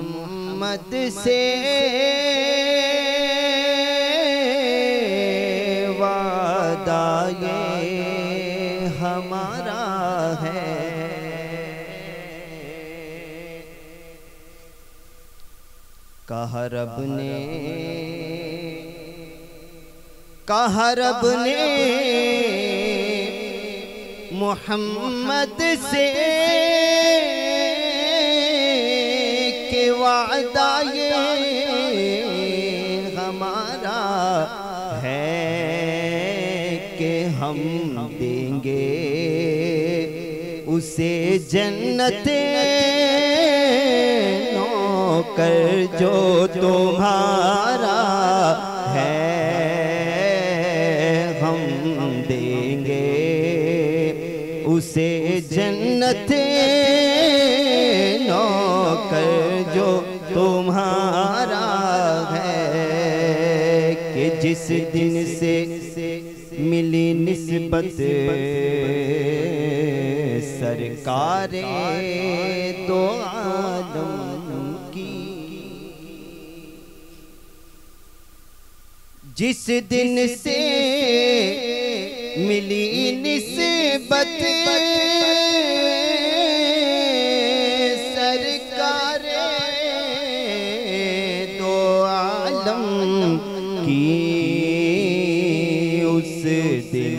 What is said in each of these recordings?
मोहम्मद से वादा ये हमारा है। कहा रब ने कहा रब ने मोहम्मद से वादा ये हमारा है कि हम देंगे उसे जन्नत नौकर जो तुम्हारा है, हम देंगे उसे जन्नत तुम्हारा है कि जिस दिन से मिली निस्बत सरकार दो आलम की। जिस दिन से मिली निस्बत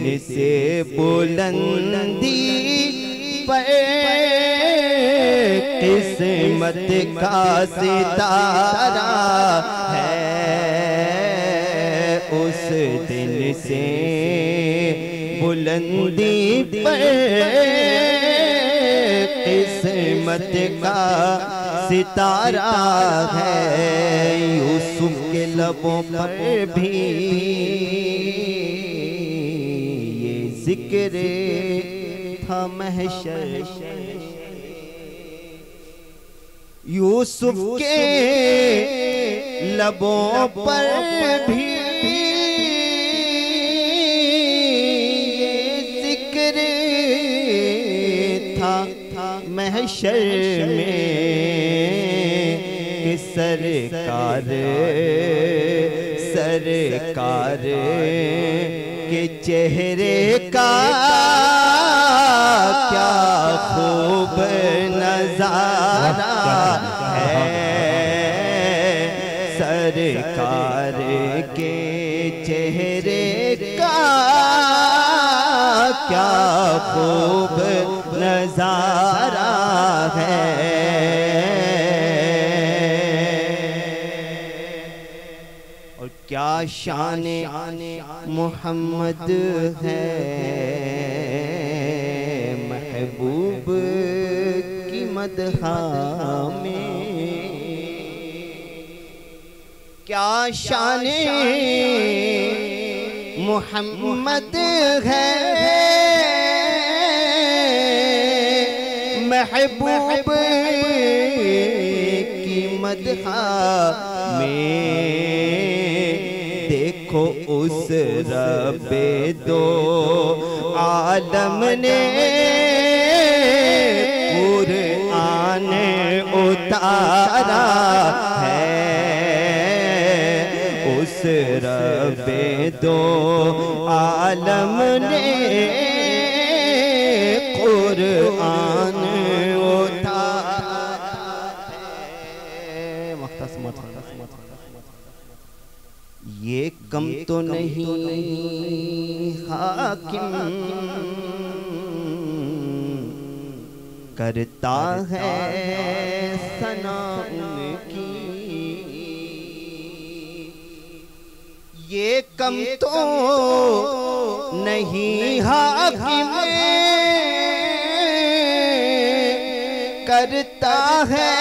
से बुलंदी पर किस्मत का सितारा है उस दिन से बुलंदी पर किस्मत का सितारा है। यूसुफ के लबों पर भी ज़िक्र था महशर। यूसुफ के लबों पर भी ज़िक्र था महशर में। सरकार सरकार के चेहरे का क्या खूब नज़ारा है। सरकार के चेहरे का क्या खूब नज़ारा और क्या शान मोहम्मद है? महबूब की मदहा में। क्या शान मोहम्मद है? महबूब की मदहा में। देखो उस रबे दो। आलम ने कुरआन उतारा है। उस रबे दो। आलम ने तो नहीं हाकिम करता है सना उनकी। ये कम तो नहीं हाकिम। करता है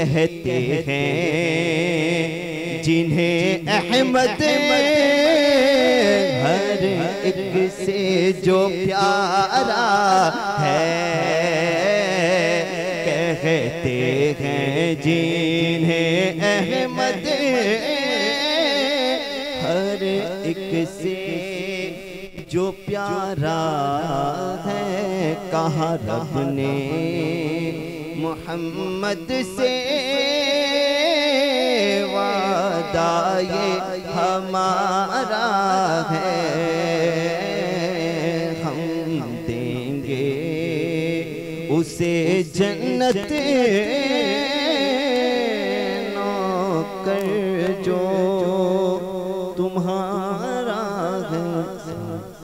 कहते हैं, जिन्हें अहमद हर एक से जो प्यारा है, कहते हैं, जिन्हें अहमद हर एक से जो प्यारा है, कहा रब ने मोहम्मद से वादा ये हमारा है। हम देंगे उसे जन्नत नौकर जो